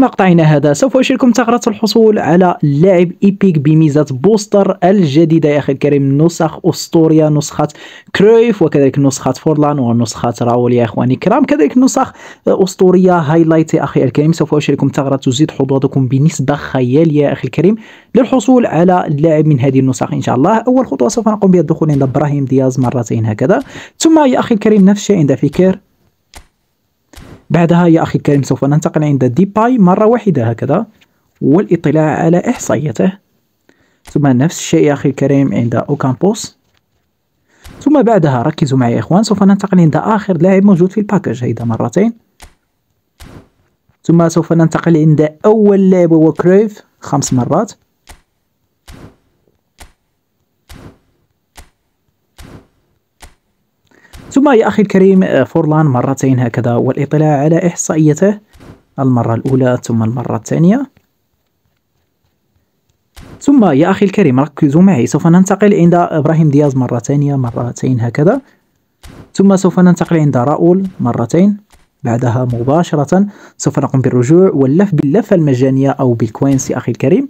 مقطعنا هذا سوف أشيركم ثغرة الحصول على لاعب epic بميزة booster الجديدة يا أخي الكريم نسخ أسطورية نسخة كرويف وكذلك نسخة فورلان ونسخة راول يا إخواني الكرام كذلك نسخ أسطورية highlight يا أخي الكريم سوف أشيركم ثغرة تزيد حظوظكم بنسبة خيالية يا أخي الكريم للحصول على لاعب من هذه النسخ إن شاء الله. أول خطوة سوف نقوم بها الدخول عند إبراهيم دياز مرتين هكذا. ثم يا أخي الكريم نفس الشيء عند فيكير. بعدها يا أخي الكريم سوف ننتقل عند ديباي مرة واحدة هكذا والاطلاع على إحصائيته. ثم نفس الشيء يا أخي الكريم عند أوكامبوس. ثم بعدها ركزوا معي يا إخوان سوف ننتقل عند آخر لاعب موجود في ال package. هيدا مرتين. ثم سوف ننتقل عند أول لاعب وهو كرويف خمس مرات. ثم يا أخي الكريم آه، فورلان مرتين هكذا والإطلاع على إحصائيته المرة الأولى ثم المرة الثانية. ثم يا أخي الكريم ركزوا معي سوف ننتقل عند إبراهيم دياز مرة ثانية مرتين هكذا. ثم سوف ننتقل عند راؤول مرتين بعدها مباشرة سوف نقوم بالرجوع واللف باللفة المجانية أو بال coins يا أخي الكريم.